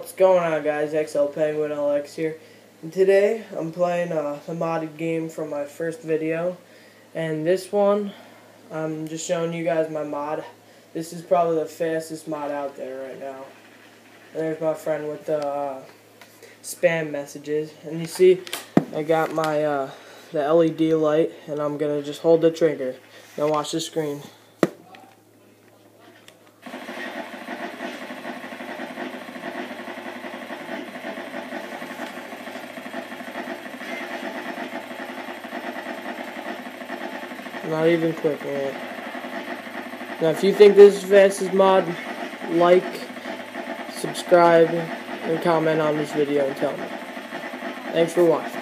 What's going on guys, XL Penguin LX here. And today I'm playing uh, the modded game from my first video. And this one, I'm just showing you guys my mod. This is probably the fastest mod out there right now. And there's my friend with the uh, spam messages. And you see, I got my uh, the LED light and I'm going to just hold the trigger. Now watch the screen. Not even clicking it. Now, if you think this is fastest mod, like, subscribe, and comment on this video and tell me. Thanks for watching.